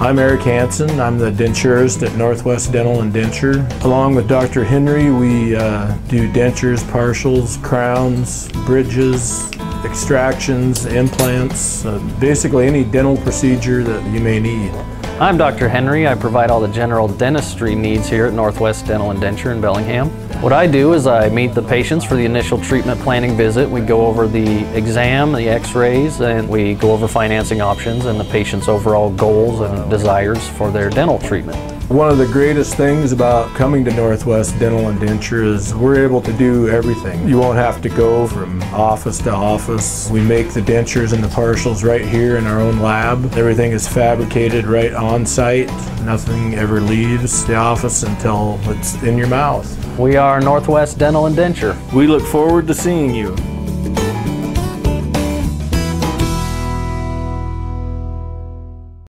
I'm Eric Hansen. I'm the denturist at Northwest Dental and Denture. Along with Dr. Henry, we uh, do dentures, partials, crowns, bridges, extractions, implants, uh, basically any dental procedure that you may need. I'm Dr. Henry. I provide all the general dentistry needs here at Northwest Dental and Denture in Bellingham. What I do is I meet the patients for the initial treatment planning visit. We go over the exam, the x-rays, and we go over financing options and the patient's overall goals and desires for their dental treatment. One of the greatest things about coming to Northwest Dental and Denture is we're able to do everything. You won't have to go from office to office. We make the dentures and the partials right here in our own lab. Everything is fabricated right on site. Nothing ever leaves the office until it's in your mouth. We are Northwest Dental and Denture. We look forward to seeing you.